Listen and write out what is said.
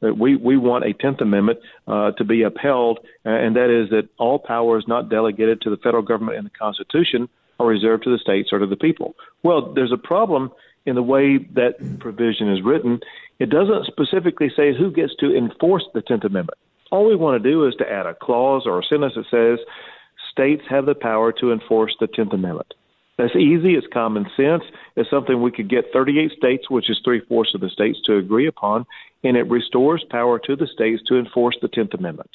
We we want a Tenth Amendment uh, to be upheld, and that is that all power is not delegated to the federal government in the Constitution are reserved to the states or to the people. Well, there's a problem in the way that provision is written. It doesn't specifically say who gets to enforce the Tenth Amendment. All we want to do is to add a clause or a sentence that says states have the power to enforce the Tenth Amendment. That's easy. It's common sense. It's something we could get 38 states, which is three fourths of the states, to agree upon, and it restores power to the states to enforce the Tenth Amendment.